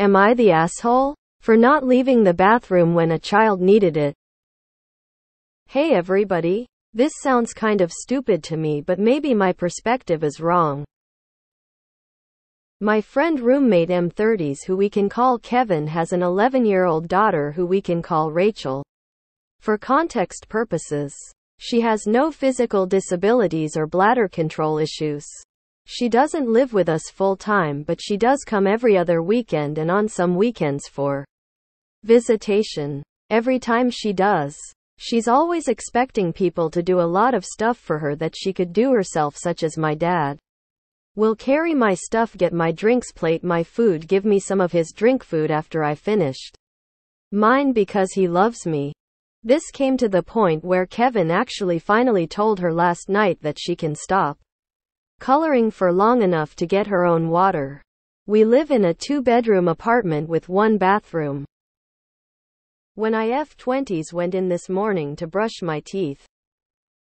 Am I the asshole? For not leaving the bathroom when a child needed it. Hey everybody. This sounds kind of stupid to me but maybe my perspective is wrong. My friend roommate M30s who we can call Kevin has an 11 year old daughter who we can call Rachel. For context purposes, she has no physical disabilities or bladder control issues. She doesn't live with us full time but she does come every other weekend and on some weekends for visitation. Every time she does, she's always expecting people to do a lot of stuff for her that she could do herself such as my dad. Will carry my stuff, get my drinks, plate my food, give me some of his drink food after I finished. Mine because he loves me. This came to the point where Kevin actually finally told her last night that she can stop coloring for long enough to get her own water. We live in a two bedroom apartment with one bathroom. When I F20s went in this morning to brush my teeth,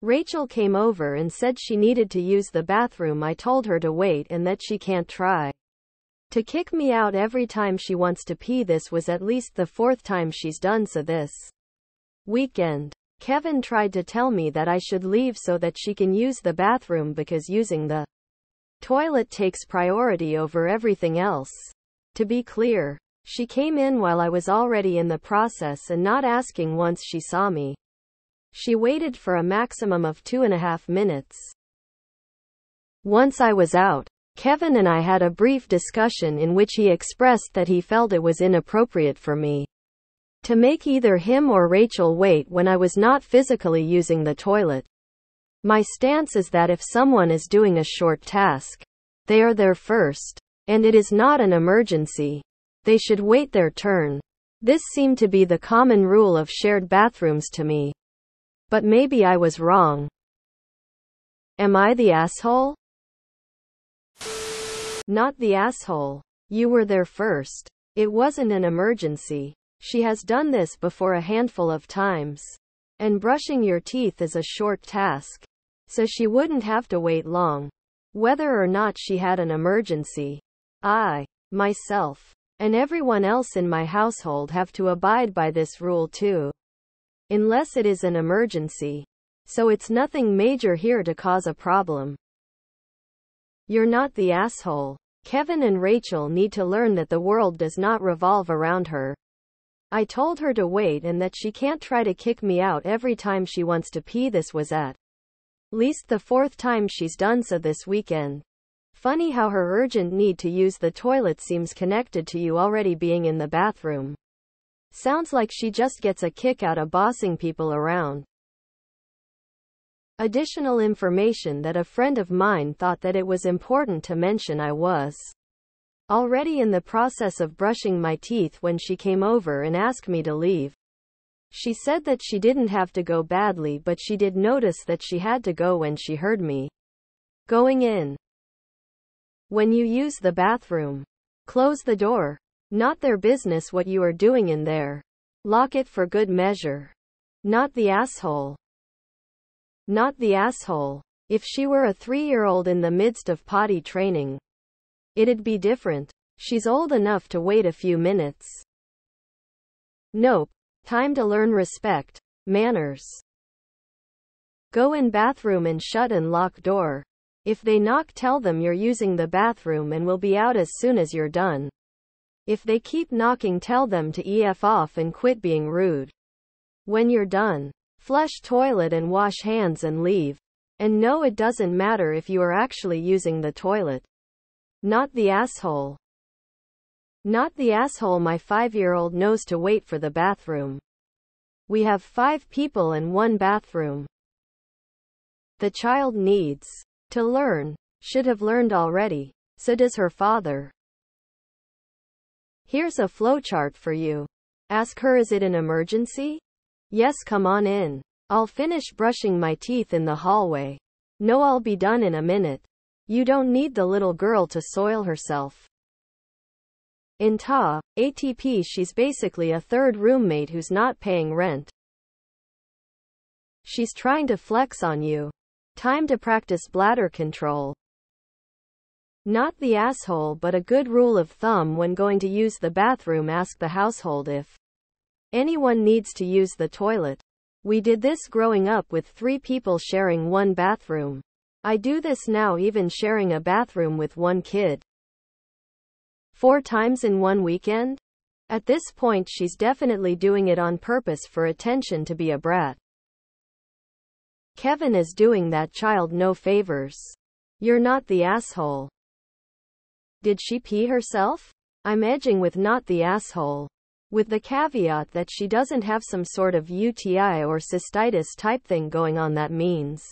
Rachel came over and said she needed to use the bathroom. I told her to wait and that she can't try to kick me out every time she wants to pee. This was at least the fourth time she's done so this weekend. Kevin tried to tell me that I should leave so that she can use the bathroom because using the toilet takes priority over everything else. To be clear, she came in while I was already in the process and not asking once she saw me. She waited for a maximum of two and a half minutes. Once I was out, Kevin and I had a brief discussion in which he expressed that he felt it was inappropriate for me to make either him or Rachel wait when I was not physically using the toilet. My stance is that if someone is doing a short task, they are there first, and it is not an emergency. They should wait their turn. This seemed to be the common rule of shared bathrooms to me. But maybe I was wrong. Am I the asshole? Not the asshole. You were there first. It wasn't an emergency. She has done this before a handful of times. And brushing your teeth is a short task. So she wouldn't have to wait long. Whether or not she had an emergency. I, myself, and everyone else in my household have to abide by this rule too. Unless it is an emergency. So it's nothing major here to cause a problem. You're not the asshole. Kevin and Rachel need to learn that the world does not revolve around her. I told her to wait and that she can't try to kick me out every time she wants to pee. This was at least the fourth time she's done so this weekend. Funny how her urgent need to use the toilet seems connected to you already being in the bathroom. Sounds like she just gets a kick out of bossing people around. Additional information that a friend of mine thought that it was important to mention I was already in the process of brushing my teeth when she came over and asked me to leave. She said that she didn't have to go badly but she did notice that she had to go when she heard me going in. When you use the bathroom, close the door. Not their business what you are doing in there. Lock it for good measure. Not the asshole. Not the asshole. If she were a three year old in the midst of potty training, it'd be different. She's old enough to wait a few minutes. Nope. Time to learn respect. Manners. Go in bathroom and shut and lock door. If they knock tell them you're using the bathroom and will be out as soon as you're done. If they keep knocking tell them to EF off and quit being rude. When you're done, flush toilet and wash hands and leave. And no it doesn't matter if you are actually using the toilet. Not the asshole. Not the asshole my five-year-old knows to wait for the bathroom. We have five people and one bathroom. The child needs to learn, should have learned already. So does her father. Here's a flowchart for you. Ask her is it an emergency? Yes come on in. I'll finish brushing my teeth in the hallway. No I'll be done in a minute. You don't need the little girl to soil herself. NTA, ATP she's basically a third roommate who's not paying rent. She's trying to flex on you. Time to practice bladder control. Not the asshole but a good rule of thumb when going to use the bathroom ask the household if anyone needs to use the toilet. We did this growing up with three people sharing one bathroom. I do this now even sharing a bathroom with one kid. Four times in one weekend? At this point she's definitely doing it on purpose for attention to be a brat. Kevin is doing that child no favors. You're not the asshole. Did she pee herself? I'm edging with not the asshole. With the caveat that she doesn't have some sort of UTI or cystitis type thing going on that means.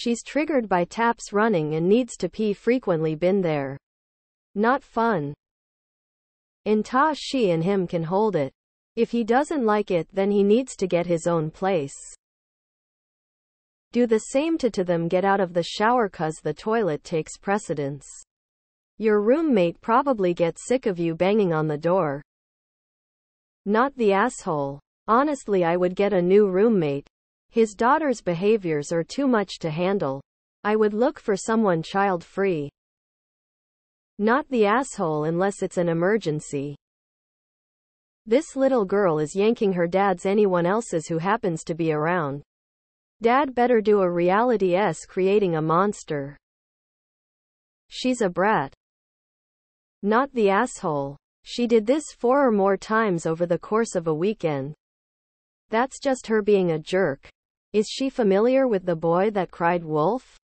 She's triggered by taps running and needs to pee frequently been there. Not fun. NTA she and him can hold it. If he doesn't like it then he needs to get his own place. Do the same to to them get out of the shower cause the toilet takes precedence. Your roommate probably gets sick of you banging on the door. Not the asshole. Honestly I would get a new roommate. His daughter's behaviors are too much to handle. I would look for someone child-free. Not the asshole unless it's an emergency. This little girl is yanking her dad's anyone else's who happens to be around. Dad better do a reality S creating a monster. She's a brat. Not the asshole. She did this four or more times over the course of a weekend. That's just her being a jerk. Is she familiar with the boy that cried wolf?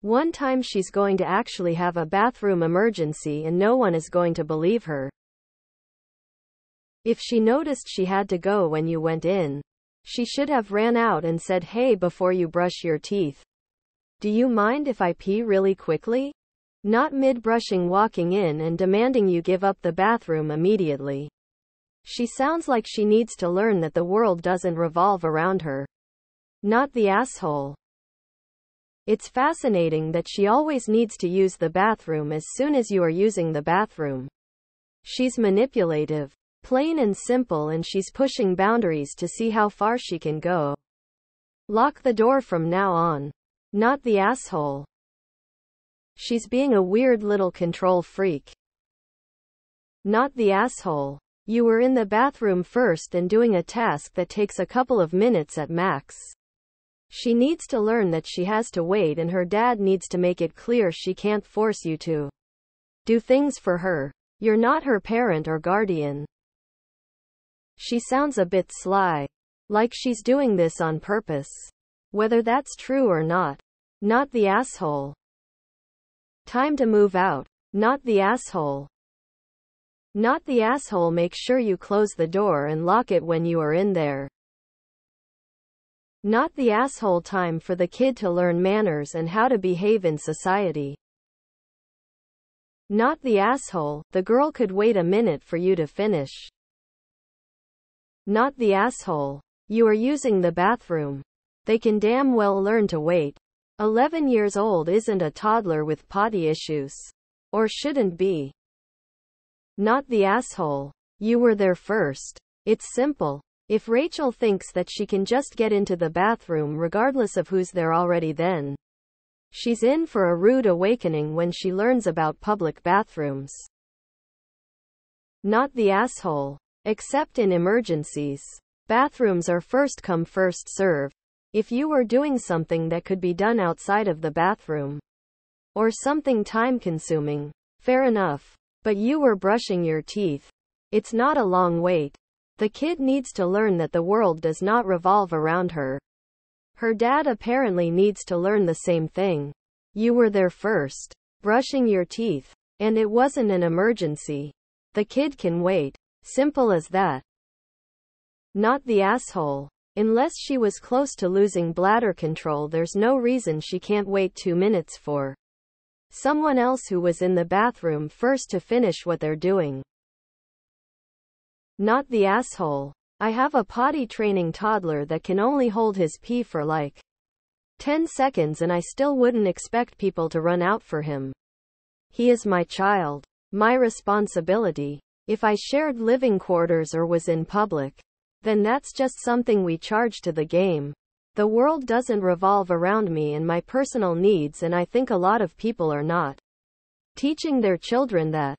One time she's going to actually have a bathroom emergency and no one is going to believe her. If she noticed she had to go when you went in, she should have ran out and said hey before you brush your teeth. Do you mind if I pee really quickly? Not mid-brushing walking in and demanding you give up the bathroom immediately. She sounds like she needs to learn that the world doesn't revolve around her. Not the asshole. It's fascinating that she always needs to use the bathroom as soon as you are using the bathroom. She's manipulative, plain and simple and she's pushing boundaries to see how far she can go. Lock the door from now on. Not the asshole. She's being a weird little control freak. Not the asshole. You were in the bathroom first and doing a task that takes a couple of minutes at max. She needs to learn that she has to wait and her dad needs to make it clear she can't force you to do things for her. You're not her parent or guardian. She sounds a bit sly. Like she's doing this on purpose. Whether that's true or not. Not the asshole. Time to move out. Not the asshole. Not the asshole make sure you close the door and lock it when you are in there. Not the asshole time for the kid to learn manners and how to behave in society. Not the asshole, the girl could wait a minute for you to finish. Not the asshole. You are using the bathroom. They can damn well learn to wait. 11 years old isn't a toddler with potty issues. Or shouldn't be. Not the asshole. You were there first. It's simple. If Rachel thinks that she can just get into the bathroom regardless of who's there already then, she's in for a rude awakening when she learns about public bathrooms. Not the asshole. Except in emergencies. Bathrooms are first come first serve. If you were doing something that could be done outside of the bathroom, or something time consuming, fair enough. But you were brushing your teeth. It's not a long wait. The kid needs to learn that the world does not revolve around her. Her dad apparently needs to learn the same thing. You were there first, brushing your teeth, and it wasn't an emergency. The kid can wait. Simple as that. Not the asshole. Unless she was close to losing bladder control, there's no reason she can't wait two minutes for someone else who was in the bathroom first to finish what they're doing. Not the asshole. I have a potty training toddler that can only hold his pee for like 10 seconds and I still wouldn't expect people to run out for him. He is my child. My responsibility. If I shared living quarters or was in public, then that's just something we charge to the game. The world doesn't revolve around me and my personal needs and I think a lot of people are not teaching their children that